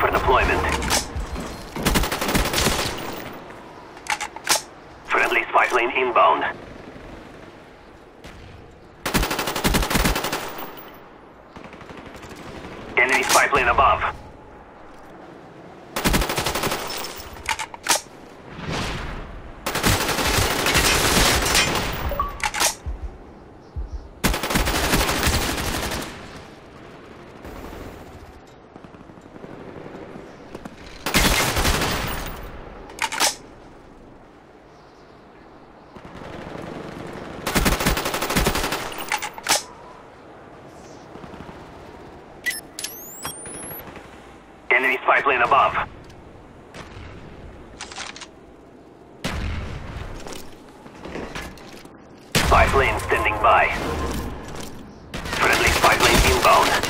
for deployment. Friendly spy plane inbound. Enemy spy plane above. Enemy spy plane above. Spy plane standing by. Friendly spy plane inbound.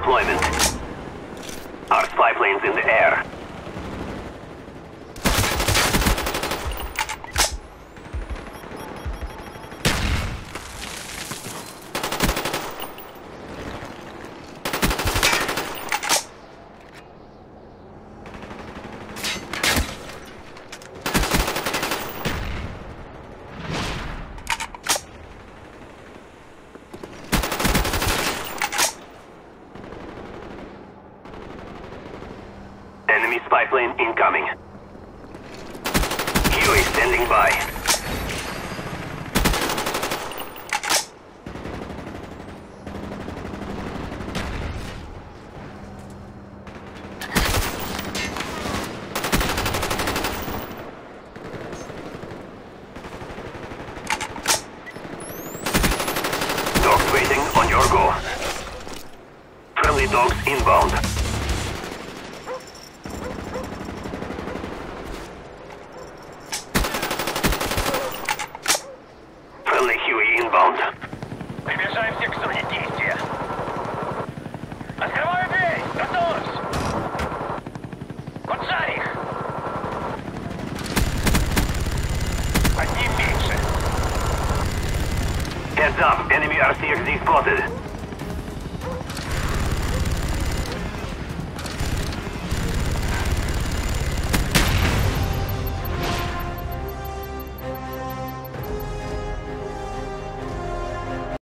Deployment. Our spy plane's in the air. Enemy spy plane incoming. Huey standing by. Dogs waiting on your go. Friendly dogs inbound. Heads up, enemy RCXD spotted.